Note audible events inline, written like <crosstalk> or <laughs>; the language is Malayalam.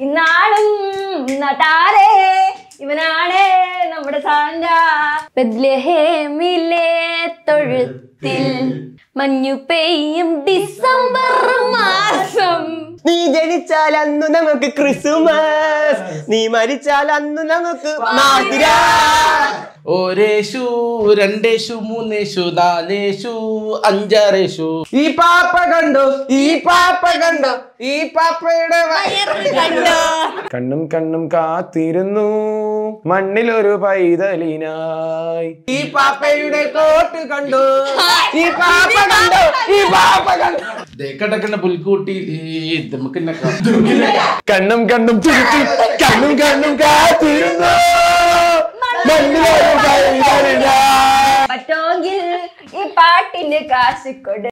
ഇന്നാളും നടാരേ ഇവനാണ് നമ്മുടെ ബദ്ലഹേമിലെ തൊഴുത്തിൽ മഞ്ഞു പെയ്യും ഡിസംബർ മാസം. നീ ജനിച്ചാൽ അന്നു നമുക്ക് ക്രിസ്മസ്. നീ മരിച്ചാൽ അന്നു നമുക്ക് മാതിര. ഒരേഷു രണ്ടേഷു മൂന്നേഷു നാലേഷു അഞ്ചാറേഷു ഈ പാപ്പ കണ്ടോ? ഈ പാപ്പ കണ്ടോ? ഈ പാപ്പയുടെ കണ്ണും കണ്ണും കാത്തിരുന്നു. മണ്ണിലൊരു പൈതലിനായി. ഈ പാപ്പയുടെ കോട്ട് <laughs> കണ്ടു. ഈ പാപ്പ കണ്ടു. ഈ പാപ്പ കണ്ടു. പുൽക്കൂട്ടി. നമുക്ക് <laughs> കണ്ണും കണ്ണും ചുരുട്ടി കണ്ണും കണ്ണും കാത്തിരുന്നു. മണ്ണിലൊരു പൈതലിനായി. പറ്റുമെങ്കിൽ ഈ പാട്ടിന്റെ കാശ് കൊടു